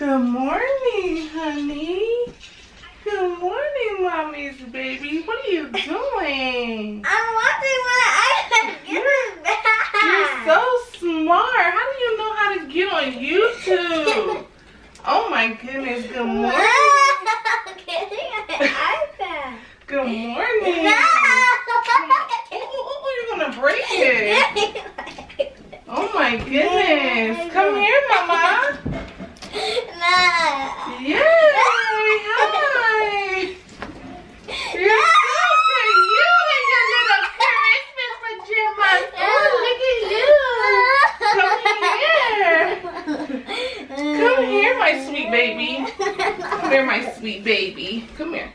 Good morning, honey. Good morning, mommy's baby. What are you doing? I'm watching my iPad. Give it back. You're so smart. How do you know how to get on YouTube? Oh my goodness. Good morning. Give me my iPad. Good morning. No. Oh, you're gonna break it. Oh my goodness. Come here, mama. Yay! Hi. You're so your little Christmas. Oh, look at you. Come here. Come here, my sweet baby. Come here, my sweet baby. Come here.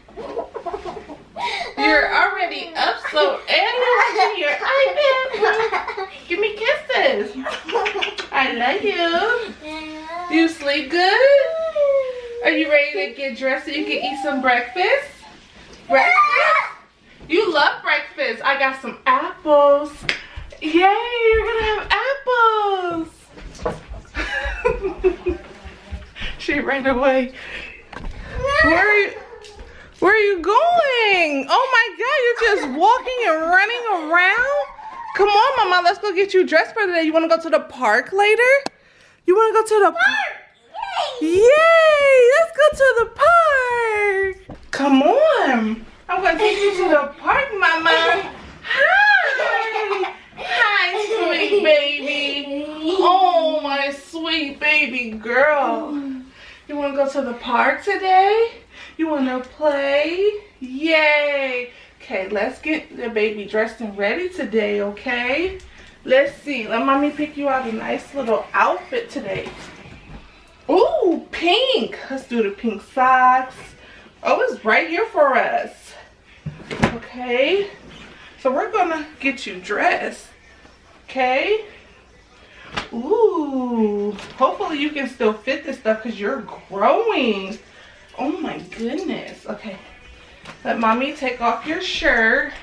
You're already up so early your iPad. Give me kisses. I love you. You sleep good? Are you ready to get dressed so you can eat some breakfast? Breakfast? You love breakfast. I got some apples. Yay, you're gonna have apples. she ran away. Where are you? Where are you going? Oh my god, you're just walking and running around? Come on, mama, let's go get you dressed for today. You wanna go to the park later? You wanna go to the park? Yay! Let's go to the park. Come on. I'm gonna take you to the park, mama. Hi. Hi, sweet baby. Oh, my sweet baby girl. You wanna go to the park today? You wanna play? Yay! Okay, let's get the baby dressed and ready today, okay? Let's see. Let mommy pick you out a nice little outfit today. Ooh, pink. Let's do the pink socks. Oh, it's right here for us. Okay. So we're gonna get you dressed. Okay. Ooh. Hopefully you can still fit this stuff because you're growing. Oh my goodness. Okay. Let mommy take off your shirt.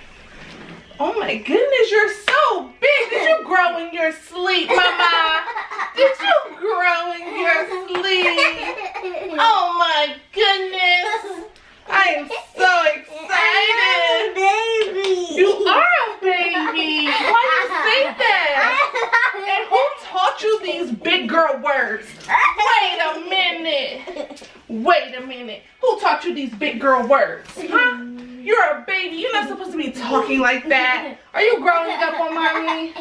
Oh my goodness, you're so big. Did you grow in your sleep, mama? Did you grow in your sleep? Oh my goodness. I am so excited. baby. You are a baby. Why you say that? And who taught you these big girl words? Wait a minute. Wait a minute. Who taught you these big girl words? Huh? You're a baby. You're not supposed to be talking like that. Are you growing up on mommy?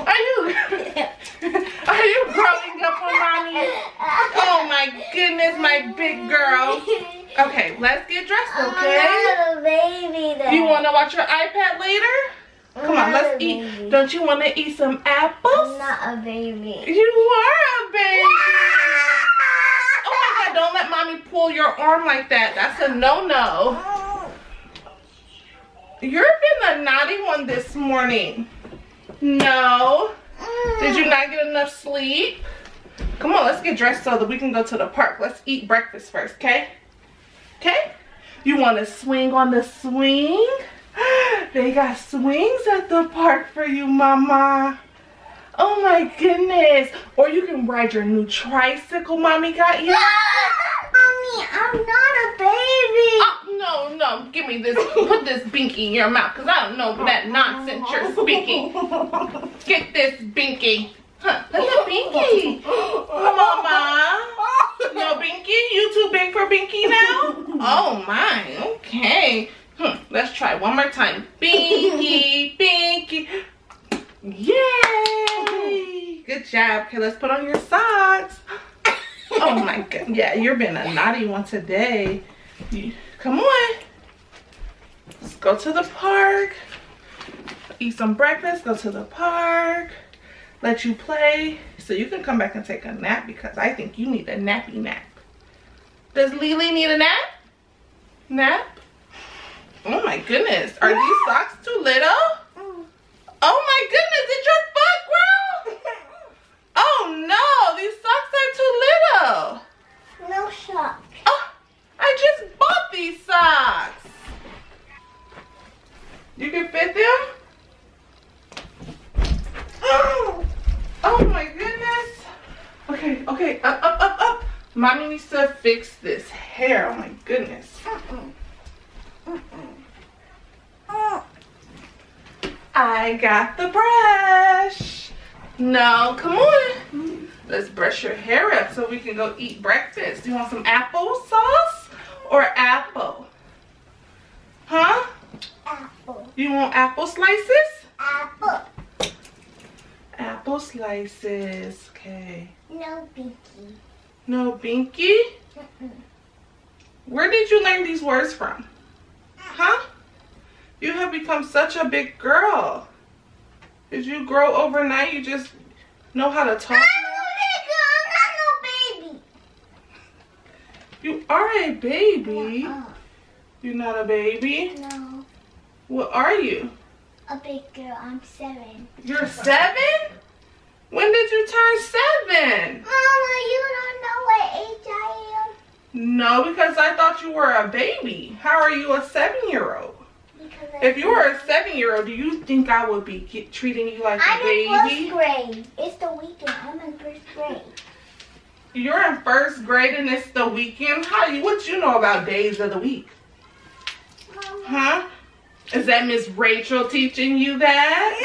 Are you Are you growing up on mommy? Oh my goodness, my big girl. Okay, let's get dressed, okay? I'm not a baby then. You want to watch your iPad later? Come on, I'm let's eat. Don't you want to eat some I'm apples? not a baby. You are a baby. Oh my god, don't let mommy pull your arm like that. That's a no-no. Oh, You've been a naughty one this morning. No. Did you not get enough sleep? Come on, let's get dressed so that we can go to the park. Let's eat breakfast first, okay? Okay? You want to swing on the swing? They got swings at the park for you, mama. Oh my goodness. Or you can ride your new tricycle mommy got you. Mommy, I'm not a baby. Oh, no, no. Give me this. Put this binky in your mouth because I don't know that nonsense you're speaking. Get this binky. Huh, put the binky. Come on, ma. No binky? You too big for binky now? Oh my, okay. Hmm, let's try one more time. Binky, binky. Yay! Job. Okay, let's put on your socks. Oh my god. Yeah, you're being a naughty one today. Come on. Let's go to the park. Eat some breakfast, go to the park. Let you play so you can come back and take a nap because I think you need a nappy nap. Does Lily need a nap? Nap? Oh my goodness. Are these socks too little? Mm. Oh my goodness, did your foot grow? Oh these socks are too little. No shot. Oh, I just bought these socks. You can fit them? Oh, oh my goodness. Okay, okay, up, up, up, up. Mommy needs to fix this hair. Oh my goodness. I got the brush. No, come on. Let's brush your hair up so we can go eat breakfast. Do you want some apple sauce or apple? Huh? Apple. You want apple slices? Apple. Apple slices. Okay. No binky. No binky? Where did you learn these words from? Mm. Huh? You have become such a big girl. Did you grow overnight? You just know how to talk? I'm a big girl. You are a baby. I'm You're not a baby. no What are you? A big girl. I'm seven. You're seven? When did you turn seven? Mama, you don't know what age I am? No, because I thought you were a baby. How are you a seven-year-old? If you were a seven-year-old, do you think I would be get, treating you like a I'm in baby? first grade. It's the weekend. I'm in first grade. You're in first grade and it's the weekend. How you? What you know about days of the week? Huh? Is that Miss Rachel teaching you that?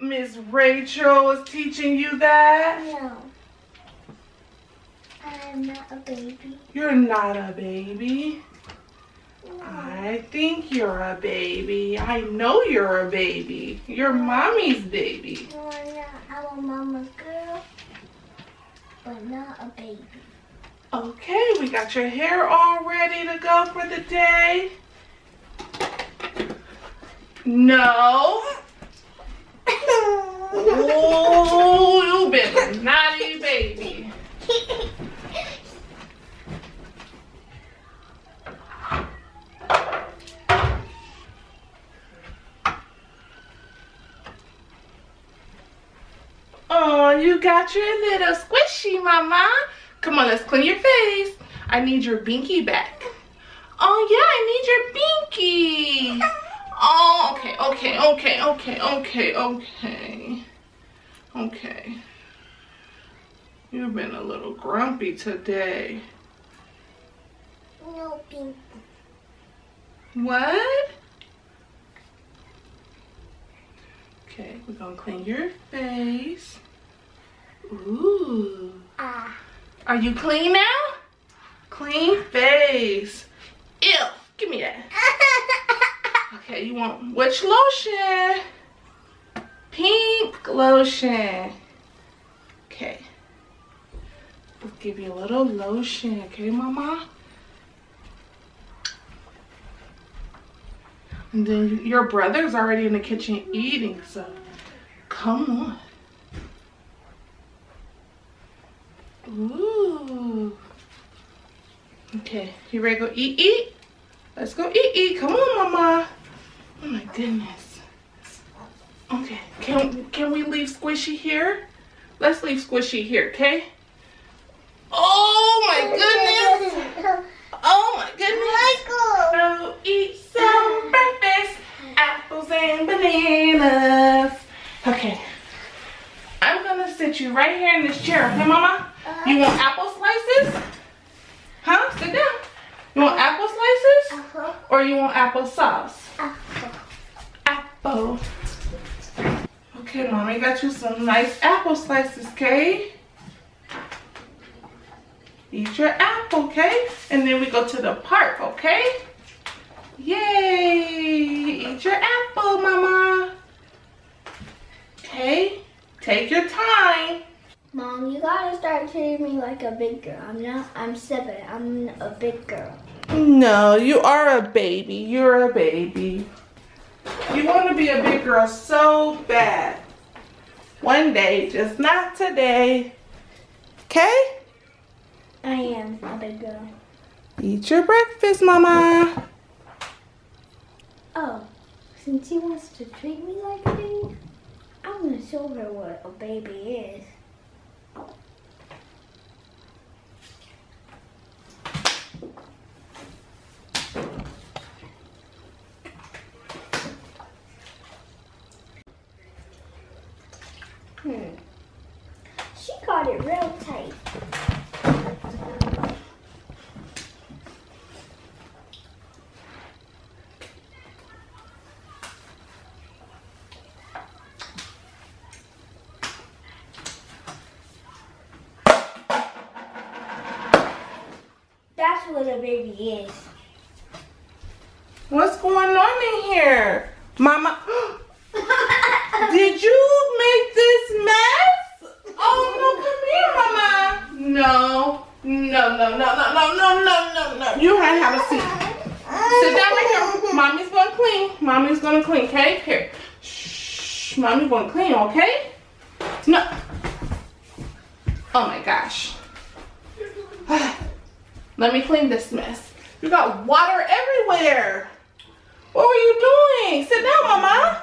No! Miss Rachel is teaching you that? No. I'm not a baby. You're not a baby. No. I think you're a baby. I know you're a baby. You're mommy's baby. No, I'm. I'm a mama's girl, but not a baby. Okay, we got your hair all ready to go for the day. No. Oh, you been a naughty baby. Oh, you got your little squishy, mama. Come on, let's clean your face. I need your binky back. Oh, yeah, I need your binky. Oh, okay, okay, okay, okay, okay, okay. Okay. You've been a little grumpy today. no pink. What? Okay, we're gonna clean your face. Ooh. Ah. Are you clean now? Clean face. Ew, give me that. Okay, you want which lotion? Pink lotion. Okay. We'll give you a little lotion, okay, mama? And then your brother's already in the kitchen eating, so come on. Ooh. Okay, you ready to go eat, eat? Let's go eat, eat. Come on, mama. Oh my goodness. Okay, can can we leave Squishy here? Let's leave Squishy here, okay? Oh my goodness. Oh my goodness. Michael. Go eat some breakfast. Apples and bananas. Okay. I'm gonna sit you right here in this chair, okay, mama? You want apple slices? Huh? Sit down. You want apple slices? Uh-huh. Or you want applesauce? Uh-huh. Apple. Okay, mommy got you some nice apple slices, okay? Eat your apple, okay? And then we go to the park, okay? Yay! Eat your apple, mama. Okay? Take your time. Mom, you gotta start treating me like a big girl. I'm not. I'm seven. I'm a big girl. No, you are a baby. You're a baby. You want to be a big girl so bad. One day, just not today. Okay? I am a big girl. Eat your breakfast, mama. Oh, since he wants to treat me like a baby, I'm gonna show her what a baby is. Hmm. She got it real tight. That's what a baby is. What's going on in here? Mama, did you make this mess? Oh, no, come here, Mama. No, no, no, no, no, no, no, no, no, no. You have, have a seat. Sit down right here. Mommy's gonna clean. Mommy's gonna clean, okay? Here. Shh. Mommy's gonna clean, okay? No. Oh my gosh. Let me clean this mess. You got water everywhere. What were you doing? Sit down, Mama.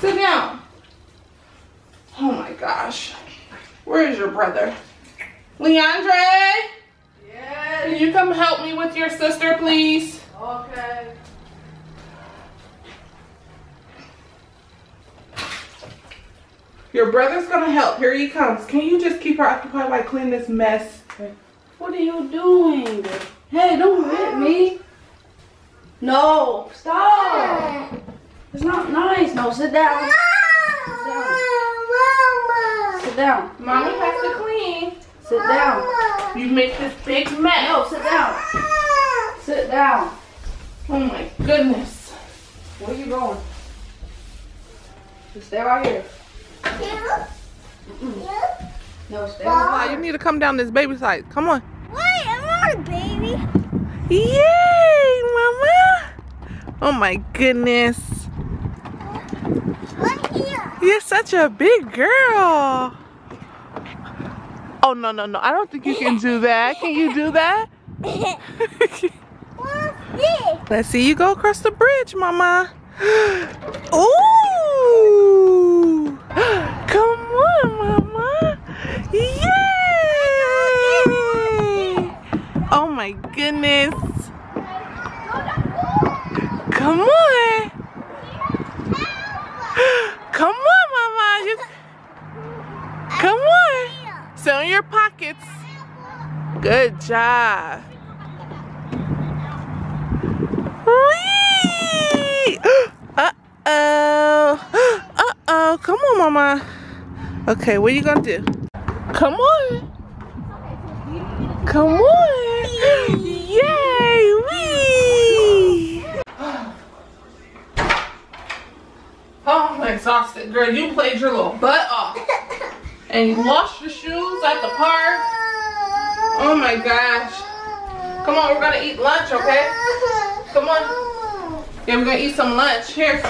Sit down. Oh my gosh. Where is your brother? Leandre? Yes. Can you come help me with your sister, please? Okay. Your brother's gonna help. Here he comes. Can you just keep her occupied while I clean this mess? What are you doing? Hey, don't hit me. No, stop. It's not nice. No, sit down. Sit down. Mama. Sit down. Mommy has to clean. Sit down. You make this big mess. No, sit down. Sit down. Oh my goodness. Where are you going? Just stay right here. No, stay you need to come down this baby side. Come on. Wait, I'm a baby. Yay, mama. Oh my goodness. Right here. You're such a big girl. Oh, no, no, no. I don't think you can do that. Can you do that? Let's see you go across the bridge, mama. Ooh. Come on, mama. Yay. Oh my goodness. Come on. Come on, mama. You, come on. Sit in your pockets. Good job. Uh-oh. Uh-oh. Come on, mama. Okay, what are you gonna do? Come on. Come on. Yay! Wee! Oh, I'm exhausted. Girl, you played your little butt off. And you lost your shoes at the park. Oh my gosh. Come on, we're gonna eat lunch, okay? Come on. Yeah, we're gonna eat some lunch. Here.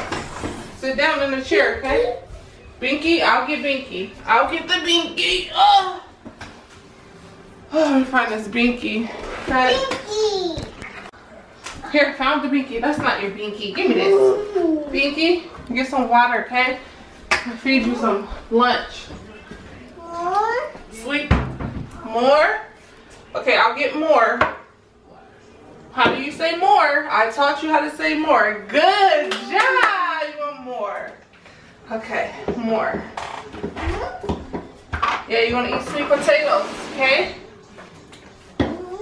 Sit down in the chair, okay? Binky, I'll get Binky. I'll get the Binky. Oh. Oh, let me find this Binky. Got it. Here, found the Binky. That's not your Binky. Give me this. Binky, get some water, okay? I'll feed you some lunch. Sweet. More? Okay, I'll get more. How do you say more? I taught you how to say more. Good job. You want more? Okay, more. Mm-hmm. Yeah, you're gonna eat sweet potatoes, okay?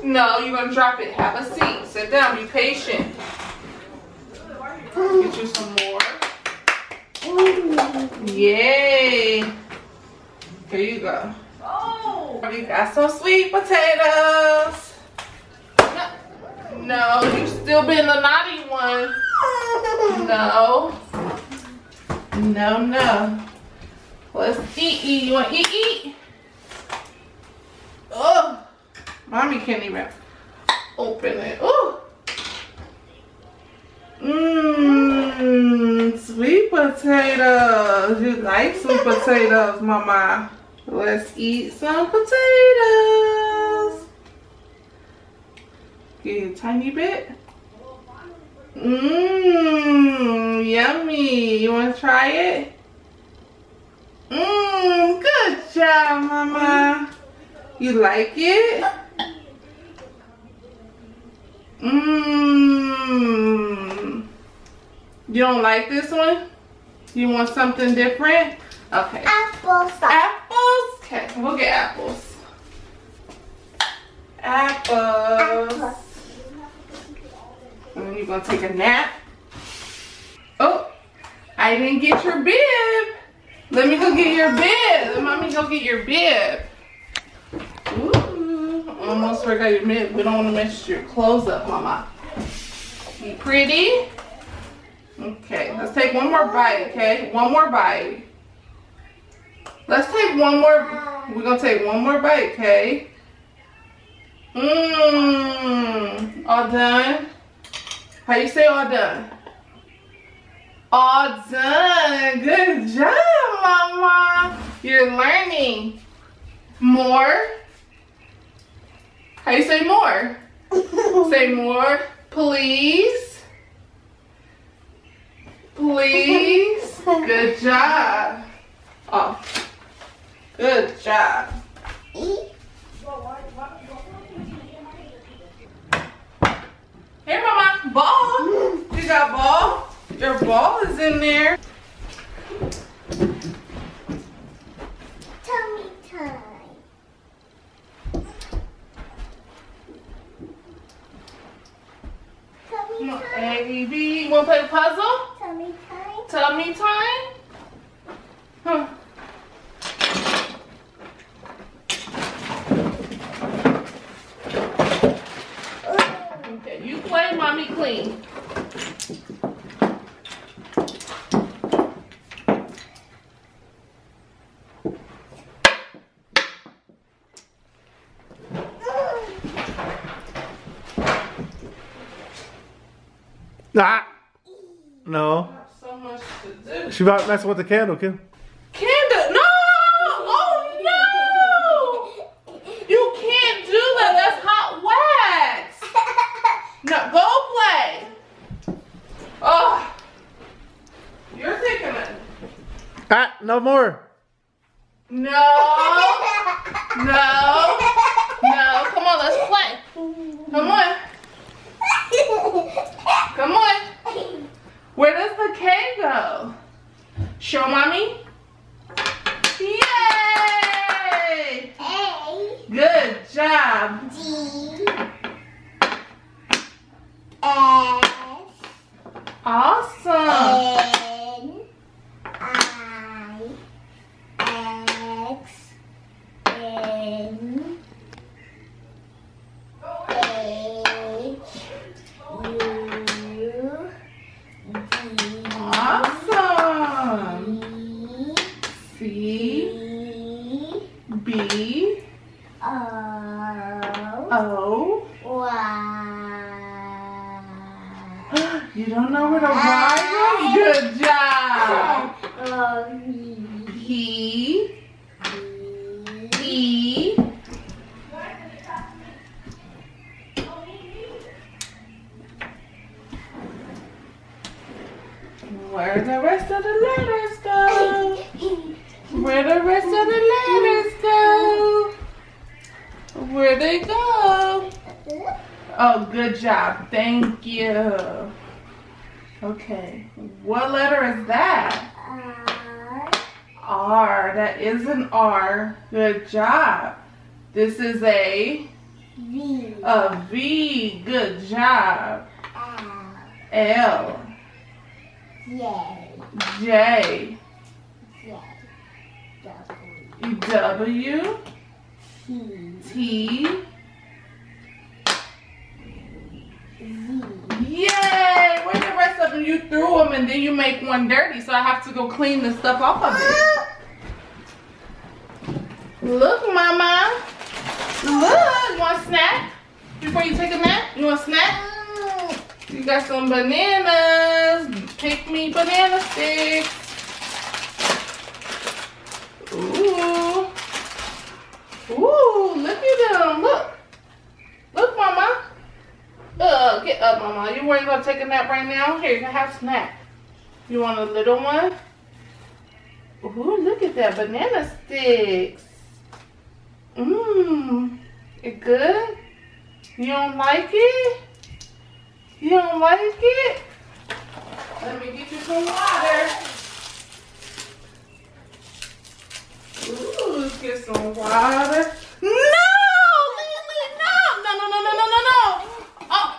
No, you're gonna drop it. Have a seat. Sit down. Be patient. Get you some more. Yay. Here you go. Oh. You got some sweet potatoes. No, no, you still been the naughty one. No. No, no. Let's eat, eat. You want to eat, eat? Oh, mommy can't even open it. Oh. Mmm, sweet potatoes. You like sweet potatoes, mama. Let's eat some potatoes. Get a tiny bit. Mmm, yummy. You want to try it? Mmm, good job, mama. You like it? Mmm. You don't like this one? You want something different? Okay. Apple sauce. Apples? Okay, we'll get apples. Apples. And then you're gonna take a nap. Oh, I didn't get your bib. Let me go get your bib. Let mommy go get your bib. Almost forgot your mitt. We don't want to mess your clothes up, mama. You pretty? Okay, let's take one more bite, okay? One more bite. Let's take one more, we're gonna take one more bite, okay? Mmm, all done? How you say all done? All done, good job, mama. You're learning. More? How you say more? say more, please. Please. Good job. Oh. Good job. Here, mama. Ball. You got ball? Your ball is in there. Tummy time. Tummy Come on, time. A, B. You want to play a puzzle? Tummy time. Tummy time? Huh. Okay, you play, mommy clean. Ah! No. So much to do. She about messing with the candle, Kim. Candle, no! Oh no! You can't do that. That's hot wax. No, go play. Oh, you're taking it. Ah, no more. No, no, no. Come on, let's play. Come on, come on. Where does the K go? Show mommy. Yay! A Good job. D S Awesome. N I X N You don't know where the Y goes? Good job. O P V E Where the rest of the letters go? Where the rest of the letters go? Where they go? Oh, good job. Thank you. Okay. What letter is that? R R. That is an R. Good job. This is a V a V. Good job. L L J J J W W T T. Z Yay! Where's the rest of them? You threw them and then you make one dirty, so I have to go clean the stuff off of it. Look, Mama. Look. You want a snack? Before you take a nap? You want a snack? You got some bananas. Pick me banana sticks. Ooh. Ooh, look at them. Look. Look, Mama. Uh, get up, Mama. You weren't gonna take a nap right now? Here, you can have a snack. You want a little one? Ooh, look at that. Banana sticks. Mmm. It good? You don't like it? You don't like it? Let me get you some water. Ooh, let's get some water. No!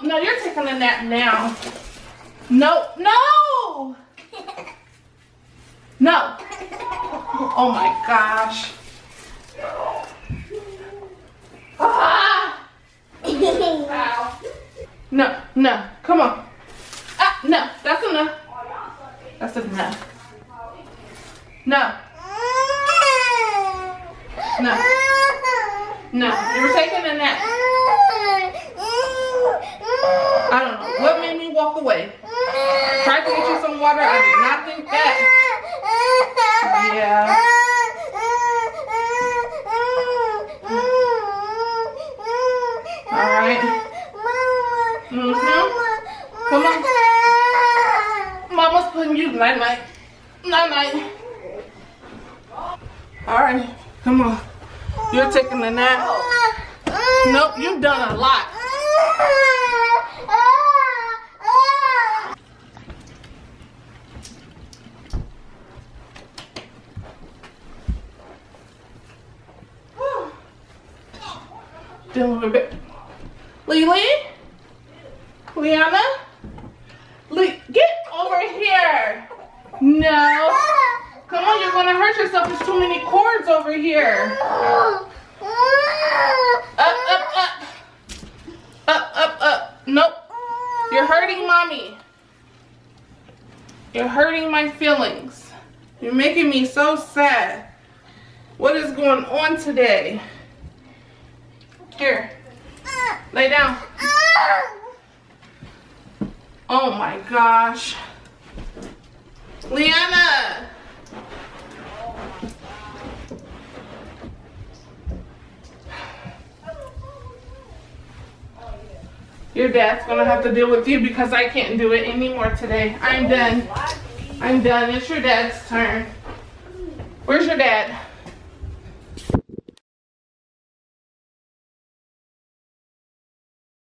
No, you're taking a nap now. No, no. No. Oh my gosh. Ah. Ow. No, no. Come on. Ah, no. That's enough. That's enough. No. No. No. You're taking a nap. I don't know. What made me walk away? Tried to get you some water. I did not think that. Yeah. Alright. Mm-hmm. Come on. Mama's putting you night night. Night night. Alright. Come on. You're taking a nap. Nope, you've done a lot. Dealing with it. Lily? Leanna? Le get over here. No. Come on, you're gonna hurt yourself. There's too many cords over here. Up, up, up. Up, up, up. Nope. You're hurting mommy. You're hurting my feelings. You're making me so sad. What is going on today? Here. Lay down. Oh my gosh. Leanna. Your dad's gonna have to deal with you because I can't do it anymore today. I'm done. I'm done. It's your dad's turn. Where's your dad?